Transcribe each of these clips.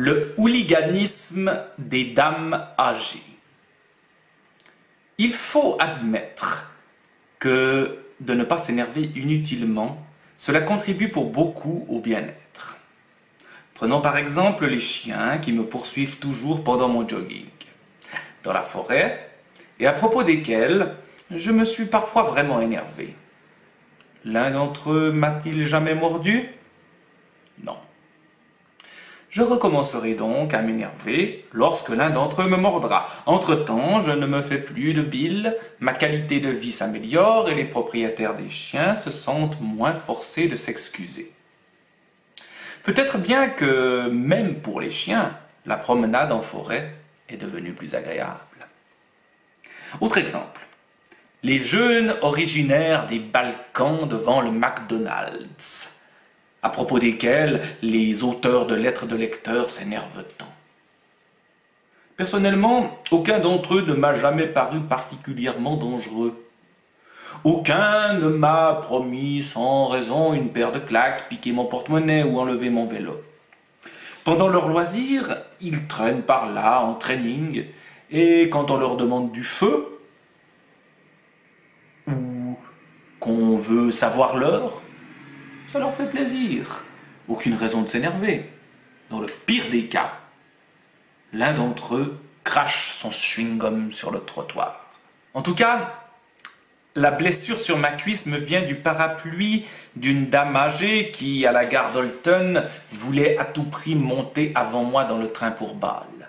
Le hooliganisme des dames âgées. Il faut admettre que de ne pas s'énerver inutilement, cela contribue pour beaucoup au bien-être. Prenons par exemple les chiens qui me poursuivent toujours pendant mon jogging, dans la forêt, et à propos desquels je me suis parfois vraiment énervé. L'un d'entre eux m'a-t-il jamais mordu? Non. Je recommencerai donc à m'énerver lorsque l'un d'entre eux me mordra. Entre-temps, je ne me fais plus de bile, ma qualité de vie s'améliore et les propriétaires des chiens se sentent moins forcés de s'excuser. Peut-être bien que, même pour les chiens, la promenade en forêt est devenue plus agréable. Autre exemple. Les jeunes originaires des Balkans devant le McDonald's à propos desquels les auteurs de lettres de lecteurs s'énervent tant. Personnellement, aucun d'entre eux ne m'a jamais paru particulièrement dangereux. Aucun ne m'a promis sans raison une paire de claques, piqué mon porte-monnaie ou enlevé mon vélo. Pendant leur loisir, ils traînent par là en training, et quand on leur demande du feu, ou qu'on veut savoir l'heure, ça leur fait plaisir. Aucune raison de s'énerver. Dans le pire des cas, l'un d'entre eux crache son chewing-gum sur le trottoir. En tout cas, la blessure sur ma cuisse me vient du parapluie d'une dame âgée qui, à la gare d'Olton, voulait à tout prix monter avant moi dans le train pour Bâle.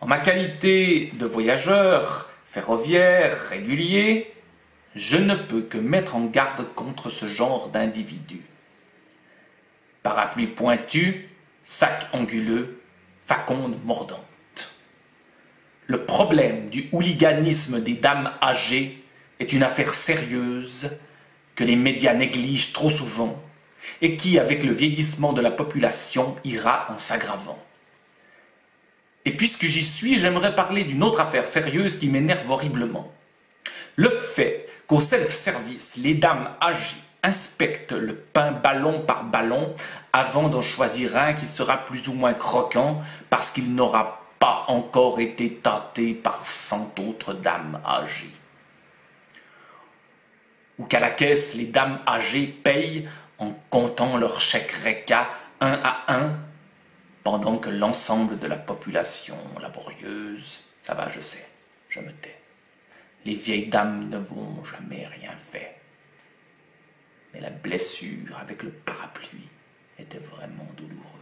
En ma qualité de voyageur ferroviaire régulier, je ne peux que mettre en garde contre ce genre d'individu. Parapluie pointu, sac anguleux, faconde mordante. Le problème du hooliganisme des dames âgées est une affaire sérieuse que les médias négligent trop souvent et qui, avec le vieillissement de la population, ira en s'aggravant. Et puisque j'y suis, j'aimerais parler d'une autre affaire sérieuse qui m'énerve horriblement. Le fait qu'au self-service, les dames âgées inspectent le pain ballon par ballon avant d'en choisir un qui sera plus ou moins croquant parce qu'il n'aura pas encore été tâté par cent autres dames âgées. Ou qu'à la caisse, les dames âgées payent en comptant leur chèque RECA un à un, pendant que l'ensemble de la population laborieuse, ça va, je sais, je me tais. Les vieilles dames ne vont jamais rien fait. Mais la blessure avec le parapluie était vraiment douloureuse.